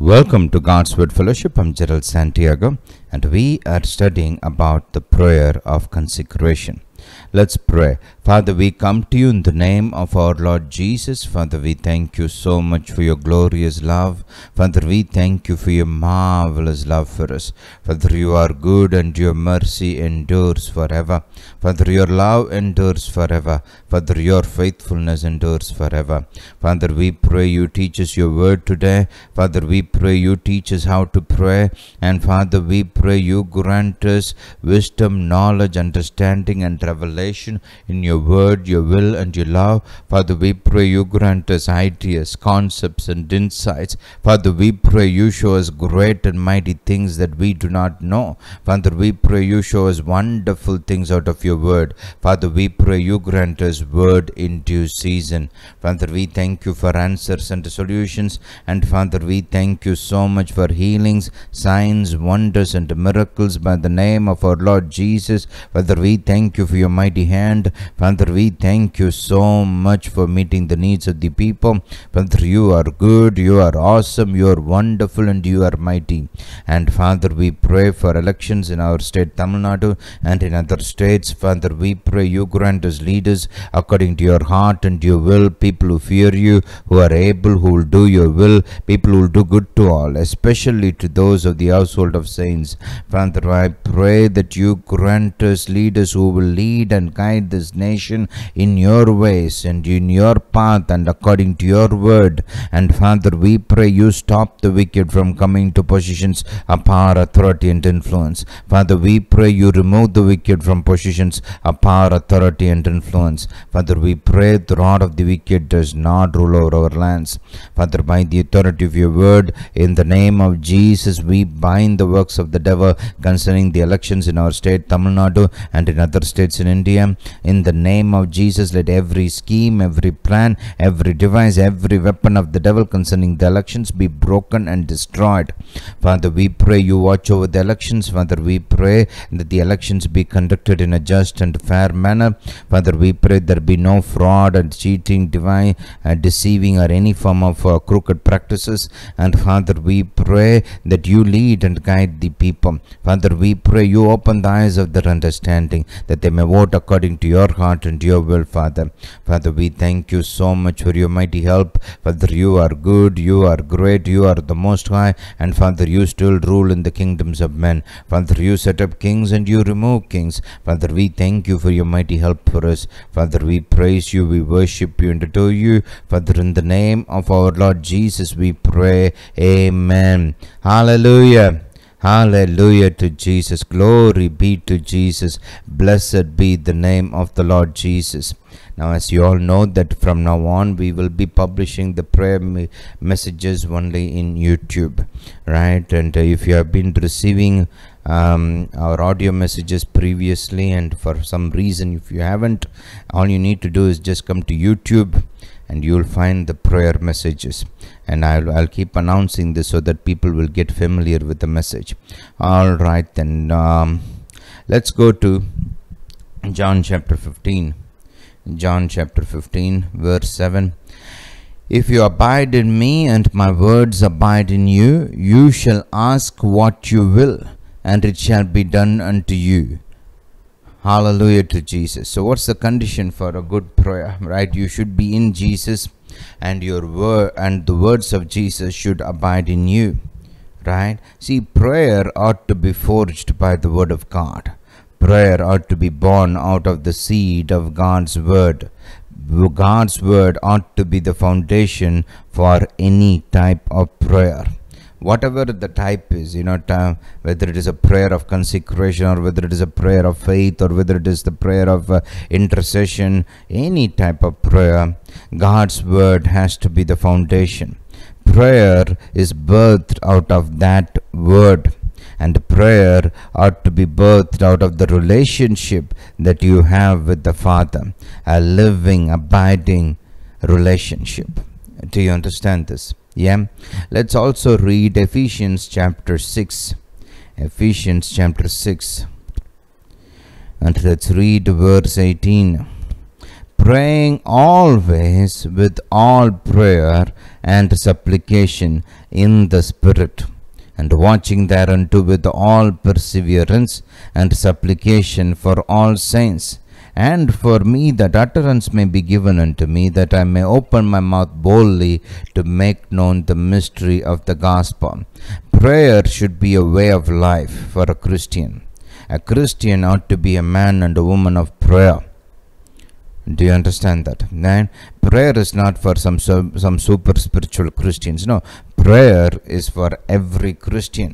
Welcome to God's Word Fellowship. I'm Gerald Santiago, and we are studying about the prayer of consecration. Let's pray. Father, we come to you in the name of our Lord Jesus. Father, we thank you so much for your glorious love. Father, we thank you for your marvelous love for us. Father, you are good and your mercy endures forever. Father, your love endures forever. Father, your faithfulness endures forever. Father, we pray you teach us your word today. Father, we pray you teach us how to pray. And Father, we pray you grant us wisdom, knowledge, understanding, and revelation in your word, your will, and your love. Father, we pray you grant us ideas, concepts, and insights. Father, we pray you show us great and mighty things that we do not know. Father, we pray you show us wonderful things out of your word. Father, we pray you grant us word in due season. Father, we thank you for answers and solutions. And Father, we thank you so much for healings, signs, wonders, and miracles by the name of our Lord Jesus. Father, we thank you for your mighty hand. Father, we thank you so much for meeting the needs of the people. Father, you are good, you are awesome, you are wonderful, and you are mighty. And Father, we pray for elections in our state, Tamil Nadu, and in other states. Father, we pray you grant us leaders according to your heart and your will, people who fear you, who are able, who will do your will, people who will do good to all, especially to those of the household of saints. Father, I pray that you grant us leaders who will lead and guide this nation in your ways and in your path and according to your word. And Father, we pray you stop the wicked from coming to positions of power, authority, and influence. Father, we pray you remove the wicked from positions of power, authority, and influence. Father, we pray the rod of the wicked does not rule over our lands. Father, by the authority of your word, in the name of Jesus, we bind the works of the devil concerning the elections in our state, Tamil Nadu, and in other states in India. In the name of Jesus, let every scheme, every plan, every device, every weapon of the devil concerning the elections be broken and destroyed. Father, we pray you watch over the elections. Father, we pray that the elections be conducted in a just and fair manner. Father, we pray there be no fraud and cheating, divine, uh, deceiving, or any form of uh, crooked practices. And Father, we pray that you lead and guide the people. Father, we pray you open the eyes of their understanding that they may vote according to your heart and your will, Father. Father, we thank you so much for your mighty help. Father, you are good, you are great, you are the most high, and Father, you still rule in the kingdoms of men. Father, you set up kings and you remove kings. Father, we thank you for your mighty help for us. Father, we praise you, we worship you and adore you. Father, in the name of our Lord Jesus, we pray. Amen. Hallelujah. Hallelujah to Jesus. Glory be to Jesus. Blessed be the name of the Lord Jesus. Now, as you all know, that from now on we will be publishing the prayer messages only in YouTube, right? And uh, if you have been receiving um, our audio messages previously, and for some reason, if you haven't, all you need to do is just come to YouTube and you'll find the prayer messages. And I'll, I'll keep announcing this so that people will get familiar with the message. All right then um, let's go to john chapter 15 john chapter 15 verse 7 if you abide in me and my words abide in you you shall ask what you will and it shall be done unto you Hallelujah to Jesus. So, what's the condition for a good prayer? Right? You should be in Jesus, and your word and the words of Jesus should abide in you. Right? See, prayer ought to be forged by the word of God. Prayer ought to be born out of the seed of God's word. God's word ought to be the foundation for any type of prayer whatever the type is, you know, whether it is a prayer of consecration or whether it is a prayer of faith or whether it is the prayer of uh, intercession, any type of prayer, God's word has to be the foundation. Prayer is birthed out of that word. And prayer ought to be birthed out of the relationship that you have with the Father, a living, abiding relationship. Do you understand this? Yeah. Let's also read Ephesians chapter 6. Ephesians chapter 6. And let's read verse 18. praying always with all prayer and supplication in the Spirit, and watching thereunto with all perseverance and supplication for all saints, and for me that utterance may be given unto me, that I may open my mouth boldly to make known the mystery of the gospel. Prayer should be a way of life for a Christian. A Christian ought to be a man and a woman of prayer. Do you understand that? And prayer is not for some some super spiritual Christians. No, prayer is for every Christian.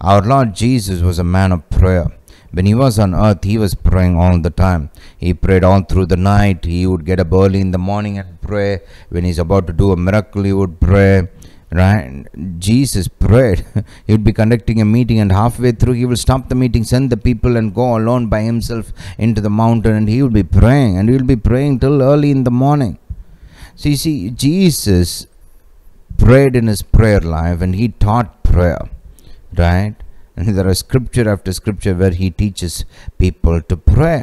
Our Lord Jesus was a man of prayer. When he was on earth, he was praying all the time. He prayed all through the night. He would get up early in the morning and pray. When he's about to do a miracle, he would pray right jesus prayed he would be conducting a meeting and halfway through he will stop the meeting send the people and go alone by himself into the mountain and he will be praying and he will be praying till early in the morning so you see jesus prayed in his prayer life and he taught prayer right and there are scripture after scripture where he teaches people to pray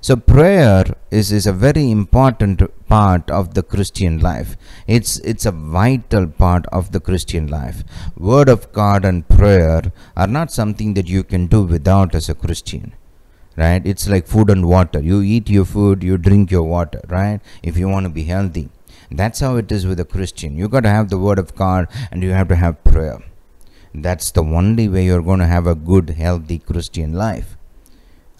so prayer is, is a very important part of the Christian life. It's it's a vital part of the Christian life. Word of God and prayer are not something that you can do without as a Christian. Right? It's like food and water. You eat your food, you drink your water, right? If you want to be healthy. That's how it is with a Christian. You got to have the word of God and you have to have prayer. That's the only way you're going to have a good, healthy Christian life.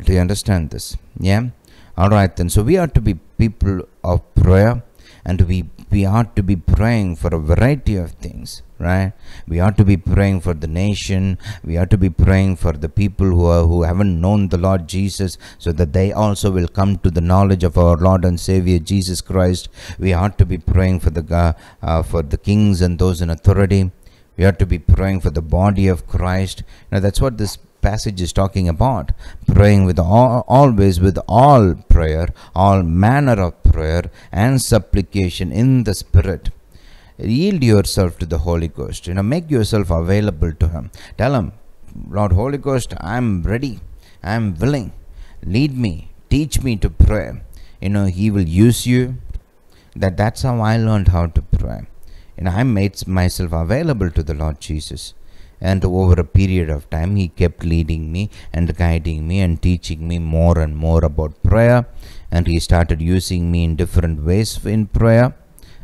Do you understand this? Yeah? Alright then. So we are to be people of prayer and we we ought to be praying for a variety of things right we ought to be praying for the nation we ought to be praying for the people who are who haven't known the lord jesus so that they also will come to the knowledge of our lord and savior jesus christ we ought to be praying for the uh, for the kings and those in authority we ought to be praying for the body of christ. Now that's what this passage is talking about. Praying with all, always with all prayer all manner of prayer and supplication in the spirit. Yield yourself to the holy ghost. You know make yourself available to him. Tell him lord holy ghost i'm ready. I'm willing. Lead me. Teach me to pray. You know he will use you. That that's how i learned how to and i made myself available to the lord jesus. And over a period of time he kept leading me and guiding me and teaching me more and more about prayer. And he started using me in different ways in prayer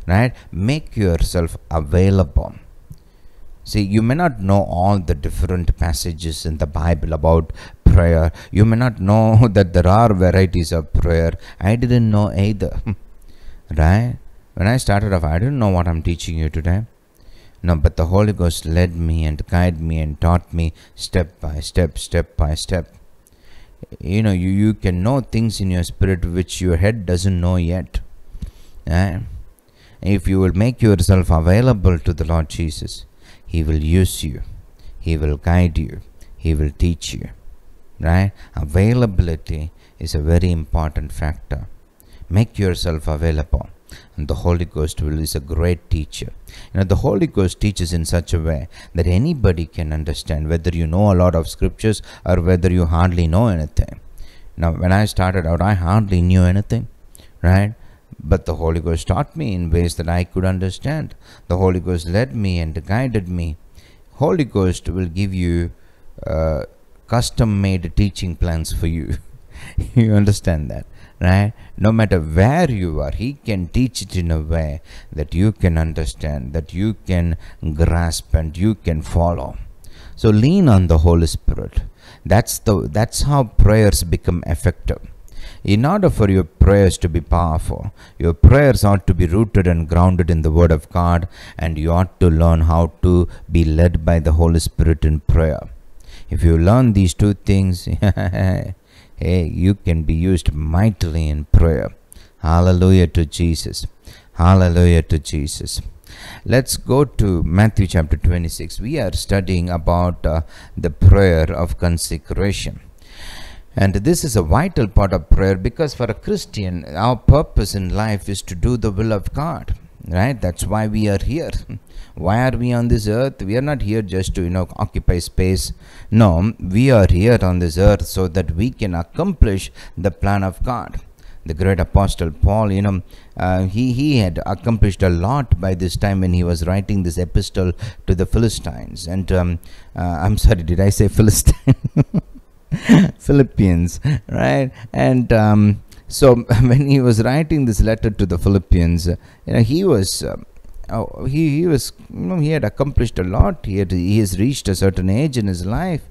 right? Make yourself available. See you may not know all the different passages in the bible about prayer. You may not know that there are varieties of prayer. I didn't know either right when i started off i didn't know what i'm teaching you today no, but the Holy Ghost led me and guided me and taught me step by step, step by step. You know, you, you can know things in your spirit which your head doesn't know yet. Eh? If you will make yourself available to the Lord Jesus, He will use you, He will guide you, He will teach you. Right? Availability is a very important factor. Make yourself available and the Holy Ghost will is a great teacher. You know, the Holy Ghost teaches in such a way that anybody can understand whether you know a lot of scriptures or whether you hardly know anything. Now, when I started out, I hardly knew anything, right? But the Holy Ghost taught me in ways that I could understand. The Holy Ghost led me and guided me. Holy Ghost will give you uh, custom made teaching plans for you. you understand that? Right? No matter where you are he can teach it in a way that you can understand that you can grasp and you can follow. So lean on the holy spirit. That's the that's how prayers become effective. In order for your prayers to be powerful, your prayers ought to be rooted and grounded in the Word of God, and you ought to learn how to be led by the Holy Spirit in prayer. If you learn these two things, hey, you can be used mightily in prayer. Hallelujah to Jesus. Hallelujah to Jesus. Let's go to Matthew chapter 26. We are studying about uh, the prayer of consecration. And this is a vital part of prayer because for a Christian, our purpose in life is to do the will of God. Right? That's why we are here. why are we on this earth we are not here just to you know occupy space no we are here on this earth so that we can accomplish the plan of god the great apostle Paul, you know, uh, he, he had accomplished a lot by this time when he was writing this epistle to the Philistines. And um, uh, I'm sorry, did I say Philistine? Philippians, right? And um, so when he was writing this letter to the Philippians, you know, he was. Uh, oh, he, he was you know he had accomplished a lot. He had he has reached a certain age in his life.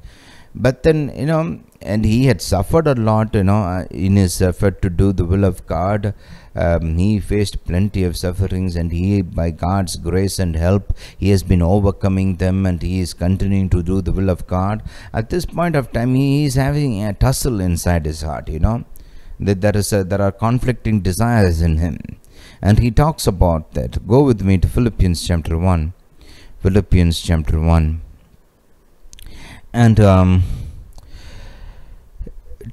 But then you know and he had suffered a lot you know uh, in his effort to do the will of god. Um, he faced plenty of sufferings and he by god's grace and help he has been overcoming them and he is continuing to do the will of god. At this point of time he is having a tussle inside his heart you know that there is a, there are conflicting desires in him. And he talks about that. Go with me to philippians chapter 1 philippians chapter 1 and um,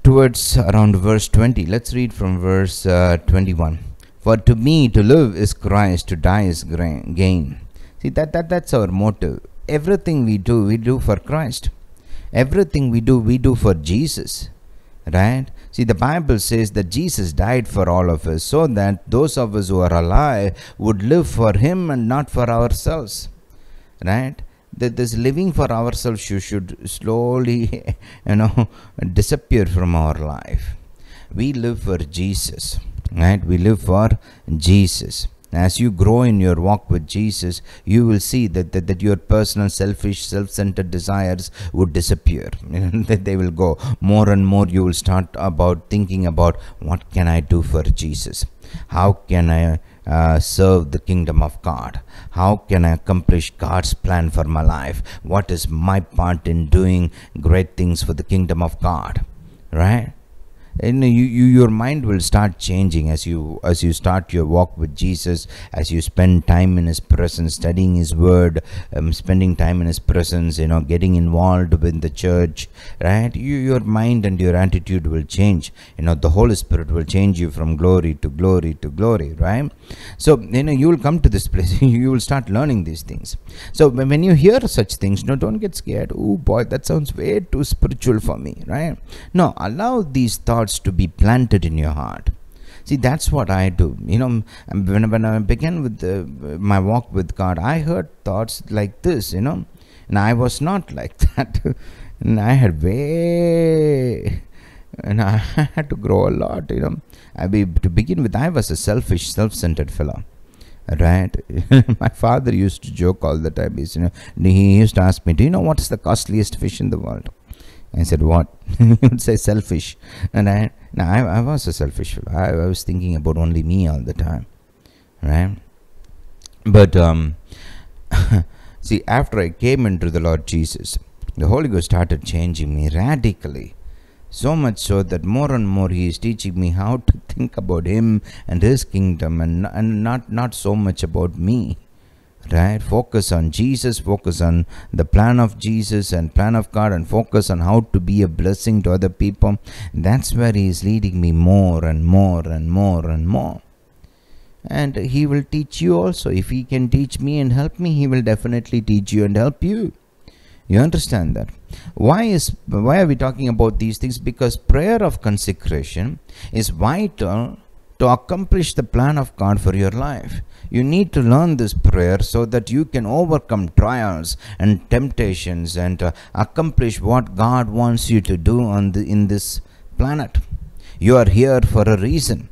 towards around verse 20 let's read from verse uh, 21 for to me to live is christ to die is gain. See that, that that's our motive. Everything we do we do for christ. Everything we do we do for jesus. Right see the bible says that jesus died for all of us so that those of us who are alive would live for him and not for ourselves right? That this living for ourselves should slowly you know disappear from our life. We live for jesus right? We live for jesus as you grow in your walk with jesus you will see that, that, that your personal selfish self-centered desires would disappear that they will go more and more you will start about thinking about what can i do for jesus how can i uh, serve the kingdom of God? How can I accomplish God's plan for my life? What is my part in doing great things for the kingdom of God? Right? You, you your mind will start changing as you as you start your walk with jesus as you spend time in his presence studying his word um, spending time in his presence you know getting involved with the church right? You, your mind and your attitude will change. You know the holy spirit will change you from glory to glory to glory right? So you know you will come to this place you will start learning these things. So when you hear such things no don't get scared. Oh boy that sounds way too spiritual for me right? No allow these thoughts thoughts to be planted in your heart. See that's what i do. You know when, when i began with the, my walk with god i heard thoughts like this you know and i was not like that. And i had way and i had to grow a lot you know. I be to begin with i was a selfish self-centered fellow right? My father used to joke all the time. He's, you know he used to ask me do you know what is the costliest fish in the world I said, What? he would say selfish. And I, now I, I was a selfish fellow. I, I was thinking about only me all the time. Right? But, um, see, after I came into the Lord Jesus, the Holy Ghost started changing me radically. So much so that more and more He is teaching me how to think about Him and His kingdom and, and not, not so much about me right? Focus on jesus focus on the plan of jesus and plan of god and focus on how to be a blessing to other people. That's where he is leading me more and more and more and more. And he will teach you also. If he can teach me and help me he will definitely teach you and help you. You understand that? Why is why are we talking about these things? Because prayer of consecration is vital to accomplish the plan of god for your life you need to learn this prayer so that you can overcome trials and temptations and uh, accomplish what God wants you to do on the, in this planet. You are here for a reason.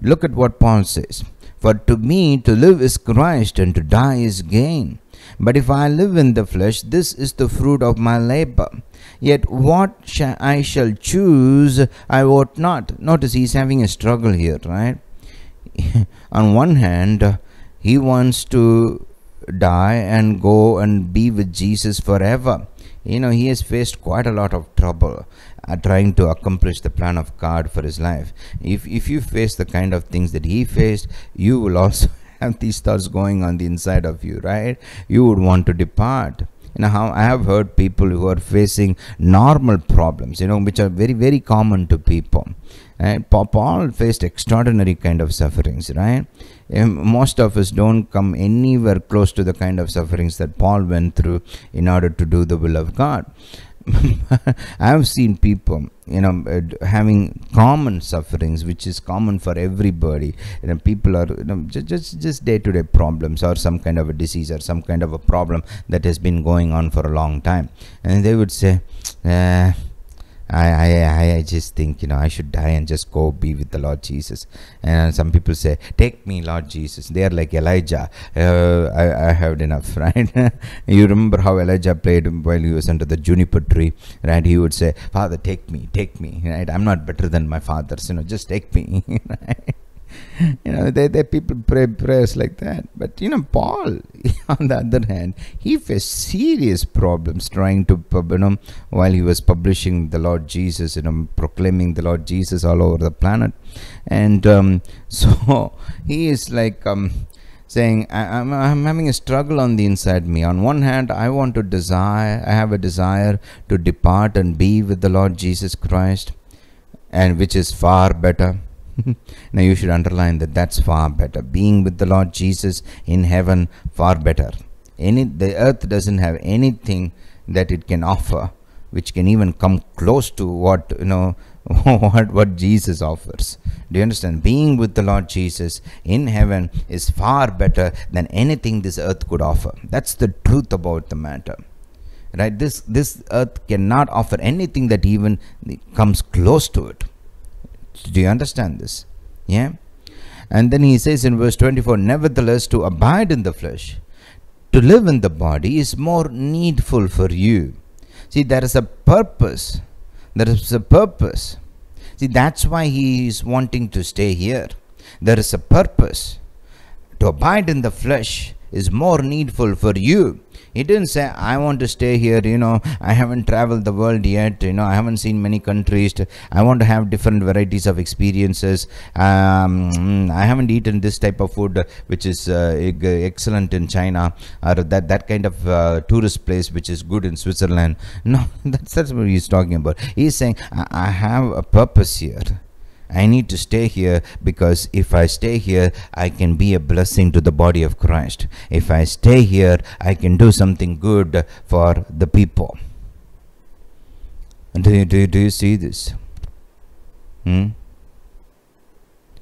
Look at what Paul says. For to me to live is Christ and to die is gain. But if I live in the flesh, this is the fruit of my labor. Yet what I shall choose, I wot not. Notice he's having a struggle here, right? on one hand, he wants to die and go and be with Jesus forever. You know, he has faced quite a lot of trouble uh, trying to accomplish the plan of God for his life. If, if you face the kind of things that he faced, you will also have these thoughts going on the inside of you, right? You would want to depart. You know how i have heard people who are facing normal problems you know which are very very common to people and paul faced extraordinary kind of sufferings right? Most of us don't come anywhere close to the kind of sufferings that paul went through in order to do the will of god I have seen people, you know, uh, having common sufferings, which is common for everybody. You know, people are you know, just just just day-to-day problems, or some kind of a disease, or some kind of a problem that has been going on for a long time, and they would say, eh, I, I, I just think, you know, I should die and just go be with the Lord Jesus. And some people say, Take me, Lord Jesus. They are like Elijah. Uh, I, I have enough, right? you remember how Elijah prayed while he was under the juniper tree, right? He would say, Father, take me, take me, right? I'm not better than my fathers, you know, just take me, right? you know, they, they people pray prayers like that. But you know, Paul, on the other hand, he faced serious problems trying to, you know, while he was publishing the Lord Jesus, you know, proclaiming the Lord Jesus all over the planet, and um, so he is like. Um, saying I'm, I'm having a struggle on the inside me on one hand i want to desire i have a desire to depart and be with the lord jesus christ and which is far better now you should underline that that's far better. Being with the Lord Jesus in heaven, far better. Any the earth doesn't have anything that it can offer which can even come close to what you know what what Jesus offers. Do you understand? Being with the Lord Jesus in heaven is far better than anything this earth could offer. That's the truth about the matter. Right? This this earth cannot offer anything that even comes close to it. Do you understand this? Yeah. And then he says in verse 24, Nevertheless, to abide in the flesh, to live in the body is more needful for you. See, there is a purpose. There is a purpose. See, that's why he is wanting to stay here. There is a purpose. To abide in the flesh is more needful for you he didn't say, I want to stay here, you know, I haven't traveled the world yet, you know, I haven't seen many countries, I want to have different varieties of experiences. Um, I haven't eaten this type of food which is uh, excellent in China, or that, that kind of uh, tourist place which is good in Switzerland. No, that's, that's what he's talking about. He's saying, I, I have a purpose here. I need to stay here because if I stay here, I can be a blessing to the body of Christ. If I stay here, I can do something good for the people. Do you, do you, do you see this? Hmm?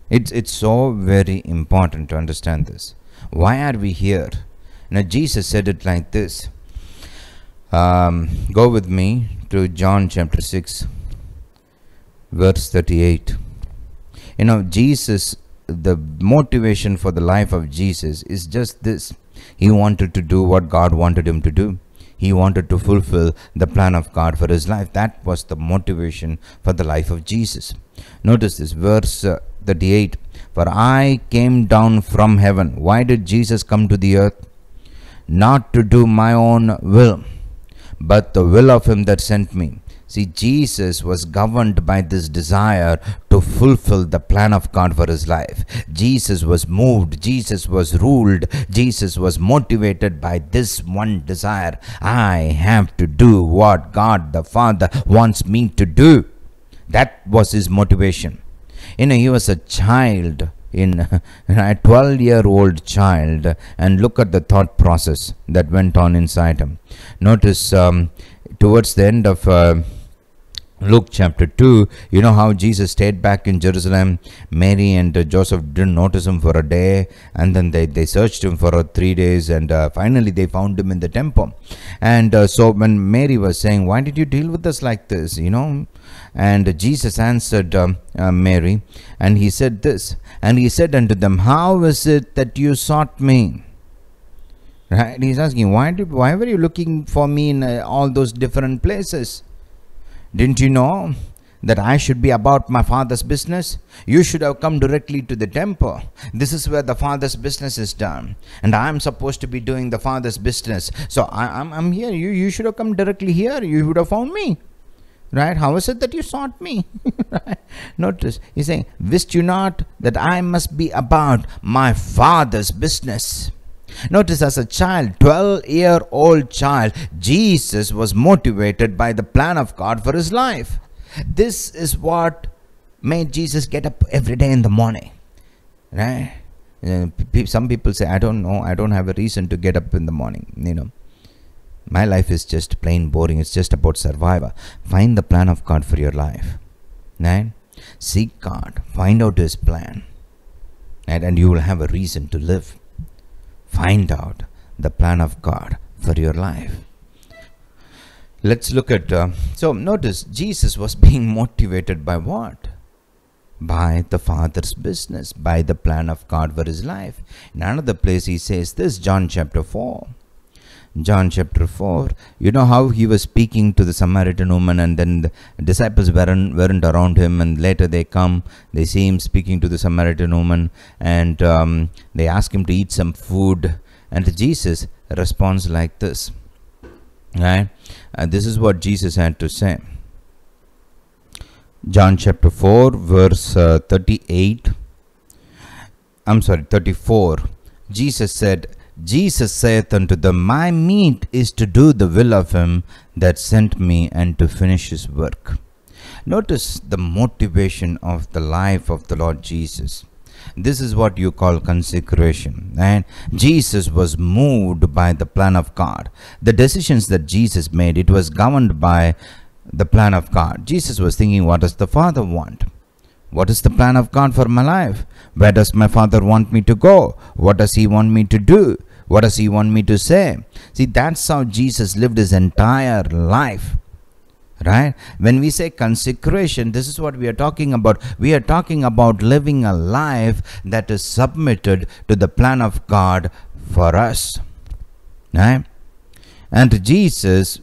It's, it's so very important to understand this. Why are we here? Now, Jesus said it like this. Um, go with me to John chapter 6, verse 38 you know jesus the motivation for the life of jesus is just this. He wanted to do what god wanted him to do. He wanted to fulfill the plan of god for his life. That was the motivation for the life of jesus. Notice this verse uh, 38 for i came down from heaven. Why did jesus come to the earth? Not to do my own will but the will of him that sent me See, Jesus was governed by this desire to fulfill the plan of God for his life. Jesus was moved, Jesus was ruled, Jesus was motivated by this one desire I have to do what God the Father wants me to do. That was his motivation. You know, he was a child in a 12 year old child and look at the thought process that went on inside him notice um, towards the end of uh, Luke chapter 2, you know how Jesus stayed back in Jerusalem. Mary and uh, Joseph didn't notice him for a day, and then they, they searched him for uh, three days, and uh, finally they found him in the temple. And uh, so when Mary was saying, Why did you deal with us like this? You know, and Jesus answered um, uh, Mary, and he said this, and he said unto them, How is it that you sought me? Right? He's asking, Why, did, why were you looking for me in uh, all those different places? Didn't you know that I should be about my father's business? You should have come directly to the temple. This is where the father's business is done. And I'm supposed to be doing the father's business. So I, am I'm, I'm here. You, you should have come directly here. You would have found me. Right? How is it that you sought me? Notice, he's saying, Wist you not that I must be about my father's business? Notice as a child, 12 year old child, Jesus was motivated by the plan of God for his life. This is what made Jesus get up every day in the morning. Right? Some people say, I don't know, I don't have a reason to get up in the morning, you know. My life is just plain boring. It's just about survival. Find the plan of God for your life. Right? Seek God. Find out His plan. Right? And you will have a reason to live. Find out the plan of God for your life. Let's look at. Uh, so notice Jesus was being motivated by what? By the Father's business, by the plan of God for his life. In another place, he says this, John chapter 4. John chapter 4, you know how he was speaking to the Samaritan woman, and then the disciples weren't, weren't around him, and later they come, they see him speaking to the Samaritan woman, and um, they ask him to eat some food, and Jesus responds like this. Right? And this is what Jesus had to say. John chapter 4, verse uh, 38. I'm sorry, 34. Jesus said, Jesus saith unto them, My meat is to do the will of him that sent me and to finish his work. Notice the motivation of the life of the Lord Jesus. This is what you call consecration. And Jesus was moved by the plan of God. The decisions that Jesus made, it was governed by the plan of God. Jesus was thinking, what does the Father want? What is the plan of God for my life? Where does my Father want me to go? What does He want me to do? What does He want me to say? See, that's how Jesus lived His entire life right? When we say consecration this is what we are talking about. We are talking about living a life that is submitted to the plan of god for us right? And jesus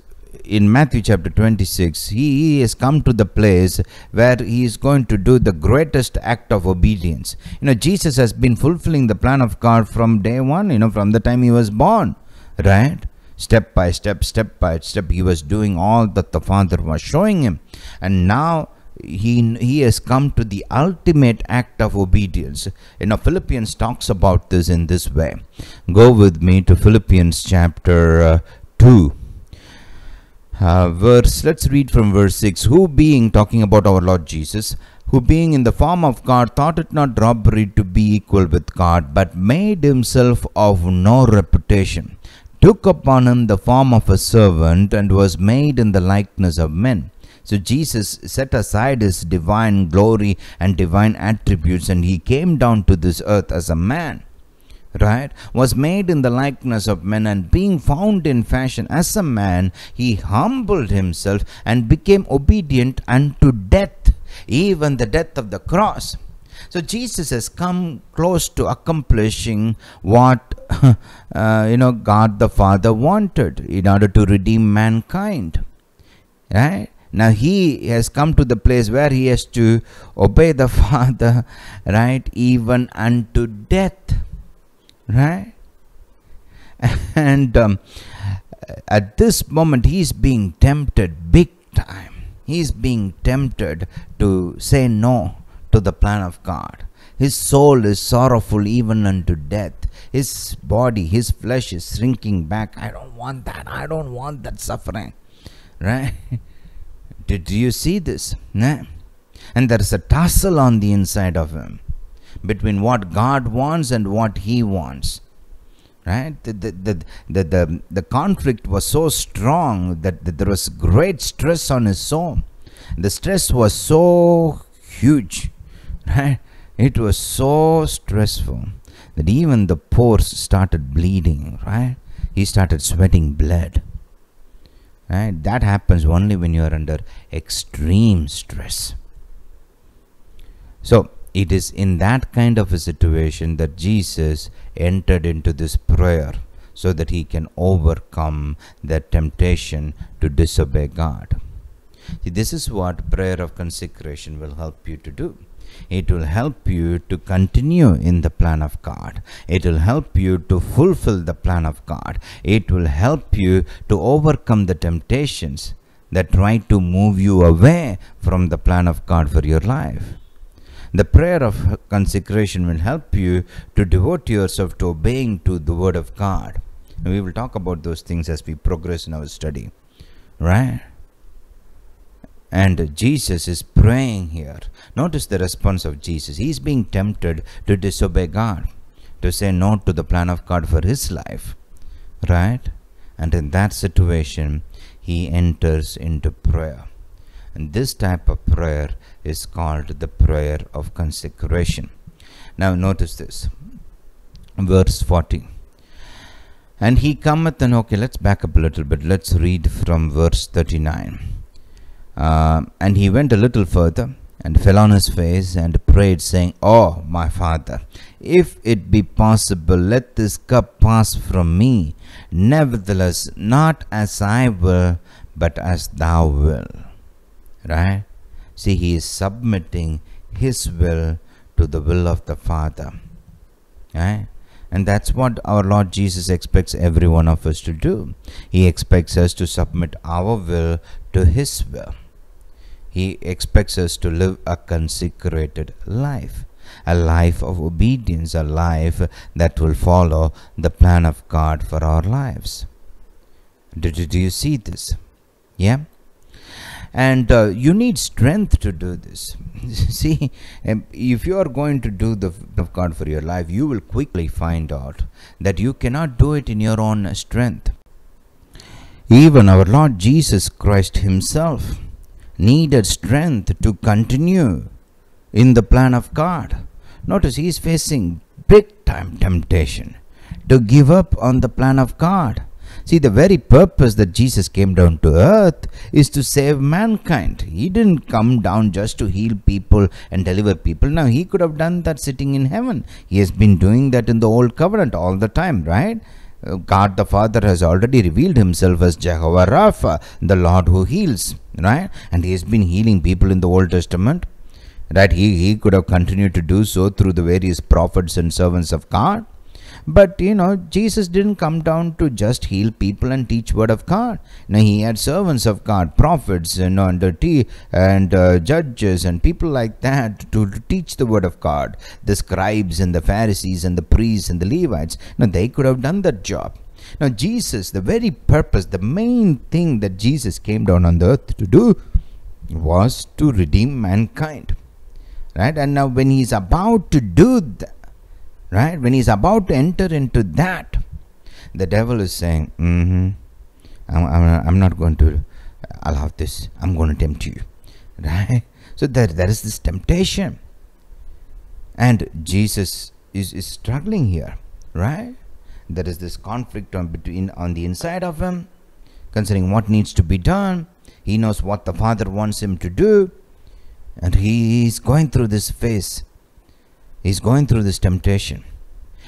in Matthew chapter 26, he has come to the place where he is going to do the greatest act of obedience. You know, Jesus has been fulfilling the plan of God from day one, you know, from the time he was born, right? step by step, step by step, he was doing all that the Father was showing him. And now he, he has come to the ultimate act of obedience. You know, Philippians talks about this in this way. Go with me to Philippians chapter uh, 2. Uh, verse let's read from verse 6 who being talking about our lord jesus who being in the form of god thought it not robbery to be equal with god but made himself of no reputation took upon him the form of a servant and was made in the likeness of men. So Jesus set aside his divine glory and divine attributes and he came down to this earth as a man. Right? Was made in the likeness of men and being found in fashion as a man, he humbled himself and became obedient unto death, even the death of the cross. So Jesus has come close to accomplishing what uh, you know God the Father wanted in order to redeem mankind. Right? Now he has come to the place where he has to obey the Father, right, even unto death. Right? And um, at this moment he's being tempted big time. He's being tempted to say no to the plan of God. His soul is sorrowful even unto death. His body, his flesh is shrinking back. I don't want that. I don't want that suffering. Right? Did you see this? Nah. And there is a tassel on the inside of him between what God wants and what he wants. Right? The, the, the, the, the, the conflict was so strong that, that there was great stress on his soul. The stress was so huge Right? It was so stressful that even the pores started bleeding, right? He started sweating blood. Right? That happens only when you are under extreme stress. So, it is in that kind of a situation that Jesus entered into this prayer so that he can overcome the temptation to disobey God. See, this is what prayer of consecration will help you to do. It will help you to continue in the plan of God. It will help you to fulfill the plan of God. It will help you to overcome the temptations that try to move you away from the plan of God for your life. The prayer of consecration will help you to devote yourself to obeying to the word of God. And we will talk about those things as we progress in our study. Right? And Jesus is praying here. Notice the response of Jesus. He is being tempted to disobey God, to say no to the plan of God for his life. Right? And in that situation, he enters into prayer. And this type of prayer is called the prayer of consecration. Now, notice this. Verse 40. And he cometh, and okay, let's back up a little bit. Let's read from verse 39. Uh, and he went a little further and fell on his face and prayed, saying, Oh, my father, if it be possible, let this cup pass from me. Nevertheless, not as I will, but as thou will. Right? See, he is submitting his will to the will of the Father. And that's what our Lord Jesus expects every one of us to do. He expects us to submit our will to His will. He expects us to live a consecrated life, a life of obedience, a life that will follow the plan of God for our lives. Do, do you see this? Yeah? And uh, you need strength to do this. See um, if you are going to do the of god for your life you will quickly find out that you cannot do it in your own strength. Even our lord jesus christ himself needed strength to continue in the plan of god. Notice he is facing big time temptation to give up on the plan of god See, the very purpose that Jesus came down to earth is to save mankind. He didn't come down just to heal people and deliver people. Now, he could have done that sitting in heaven. He has been doing that in the old covenant all the time, right? Uh, God the Father has already revealed himself as Jehovah Rapha, the Lord who heals, right? And he has been healing people in the Old Testament. Right? He, he could have continued to do so through the various prophets and servants of God. But you know, Jesus didn't come down to just heal people and teach word of God. Now he had servants of God, prophets, and uh, and uh, judges and people like that to, to, teach the word of God. The scribes and the Pharisees and the priests and the Levites. Now they could have done that job. Now Jesus, the very purpose, the main thing that Jesus came down on the earth to do was to redeem mankind. Right? And now when he's about to do that, Right? When he's about to enter into that, the devil is saying, mm-hmm, I'm, I'm, I'm not going to allow this. I'm going to tempt you. Right? So there, there is this temptation. And Jesus is, is struggling here. Right? There is this conflict on between on the inside of him, concerning what needs to be done. He knows what the Father wants him to do. And he is going through this phase He's going through this temptation.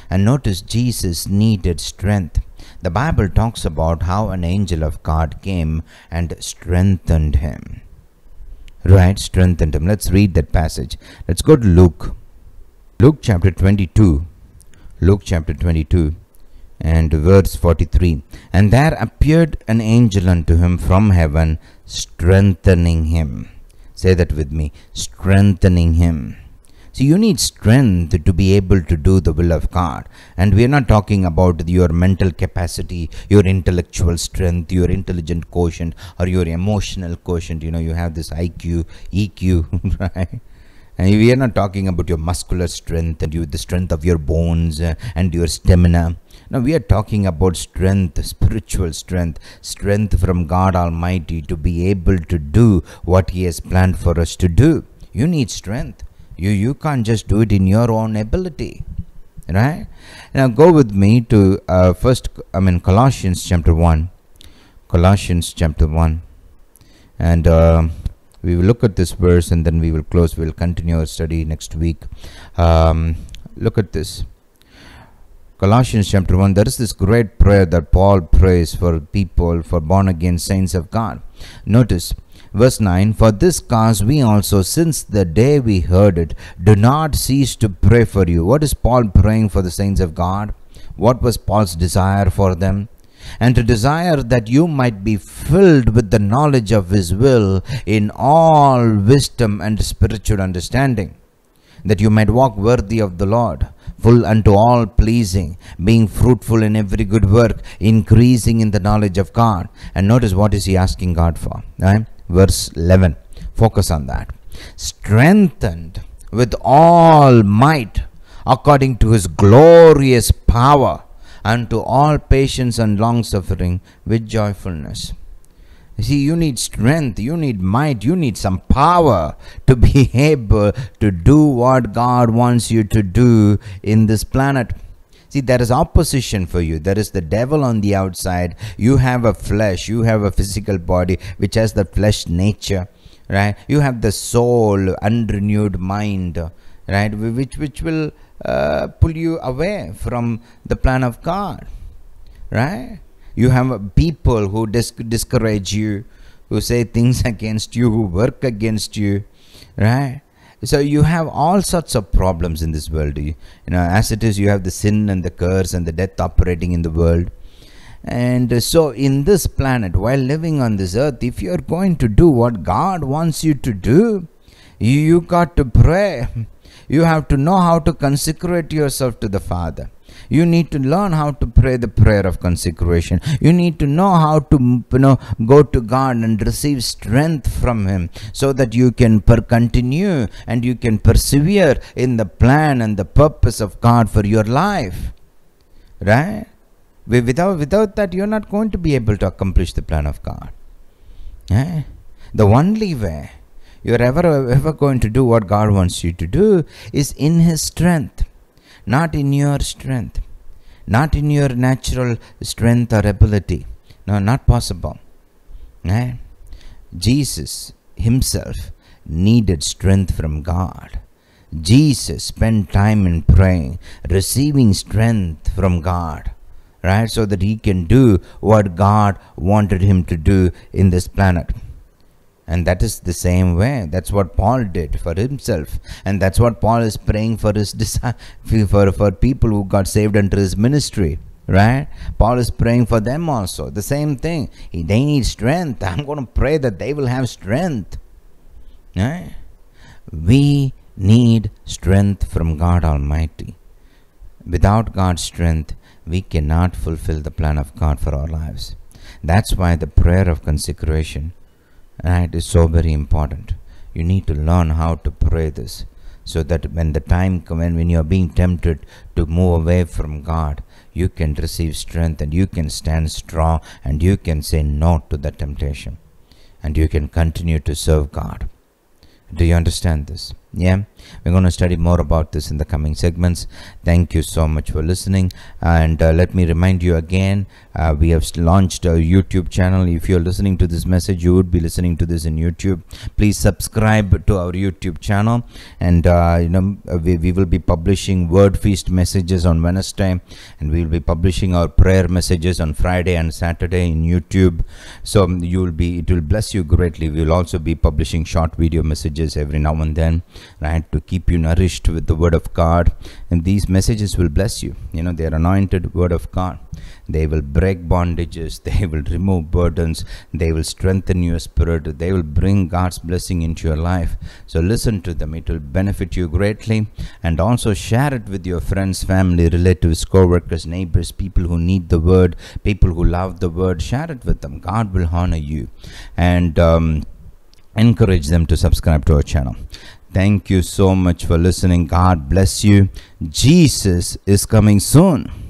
And notice Jesus needed strength. The Bible talks about how an angel of God came and strengthened him. Right? Strengthened him. Let's read that passage. Let's go to Luke. Luke chapter 22. Luke chapter 22 and verse 43. And there appeared an angel unto him from heaven, strengthening him. Say that with me. Strengthening him. So you need strength to be able to do the will of God. And we are not talking about your mental capacity, your intellectual strength, your intelligent quotient, or your emotional quotient. You know, you have this IQ, EQ, right? And we are not talking about your muscular strength and you, the strength of your bones uh, and your stamina. Now we are talking about strength, spiritual strength, strength from God Almighty to be able to do what He has planned for us to do. You need strength. You, you can't just do it in your own ability. Right? Now go with me to uh, first, I mean, Colossians chapter 1. Colossians chapter 1. And uh, we will look at this verse and then we will close. We will continue our study next week. Um, look at this. Colossians chapter 1, there is this great prayer that Paul prays for people, for born again saints of God. Notice, Verse 9 For this cause we also, since the day we heard it, do not cease to pray for you. What is Paul praying for the saints of God? What was Paul's desire for them? And to desire that you might be filled with the knowledge of his will in all wisdom and spiritual understanding, that you might walk worthy of the Lord full unto all pleasing, being fruitful in every good work, increasing in the knowledge of God. And notice what is he asking God for? Right? Verse 11. Focus on that. Strengthened with all might according to his glorious power unto all patience and long suffering with joyfulness. See, you need strength, you need might, you need some power to be able to do what God wants you to do in this planet. See, there is opposition for you. There is the devil on the outside. You have a flesh, you have a physical body which has the flesh nature, right? You have the soul, unrenewed mind, right? Which, which will uh, pull you away from the plan of God, right? You have people who discourage you, who say things against you, who work against you, right? So you have all sorts of problems in this world. You, you know, as it is, you have the sin and the curse and the death operating in the world. And so, in this planet, while living on this earth, if you are going to do what God wants you to do, you, you got to pray. You have to know how to consecrate yourself to the Father. You need to learn how to pray the prayer of consecration. You need to know how to you know go to God and receive strength from Him so that you can continue and you can persevere in the plan and the purpose of God for your life. Right? Without, without that, you're not going to be able to accomplish the plan of God. Eh? The only way you're ever, ever going to do what God wants you to do is in His strength not in your strength, not in your natural strength or ability. No, not possible. Eh? Jesus himself needed strength from God. Jesus spent time in praying, receiving strength from God, right? So that he can do what God wanted him to do in this planet. And that is the same way. That's what Paul did for himself. And that's what Paul is praying for his for, for people who got saved under his ministry. Right? Paul is praying for them also. The same thing. They need strength. I'm going to pray that they will have strength. Right? We need strength from God Almighty. Without God's strength, we cannot fulfill the plan of God for our lives. That's why the prayer of consecration and it is so very important. You need to learn how to pray this so that when the time comes when you are being tempted to move away from god you can receive strength and you can stand strong and you can say no to the temptation. And you can continue to serve god. Do you understand this? Yeah we're going to study more about this in the coming segments. Thank you so much for listening. And uh, let me remind you again uh, we have launched a youtube channel. If you're listening to this message you would be listening to this in youtube. Please subscribe to our youtube channel. And uh, you know we, we will be publishing word feast messages on wednesday. And we will be publishing our prayer messages on friday and saturday in youtube. So um, you will be it will bless you greatly. We will also be publishing short video messages every now and then right to keep you nourished with the word of god. And these messages will bless you. You know they are anointed word of god. They will break bondages. They will remove burdens. They will strengthen your spirit. They will bring god's blessing into your life. So listen to them. It will benefit you greatly. And also share it with your friends family relatives co-workers neighbors people who need the word people who love the word. Share it with them. God will honor you. And um, encourage them to subscribe to our channel. Thank you so much for listening. God bless you. Jesus is coming soon.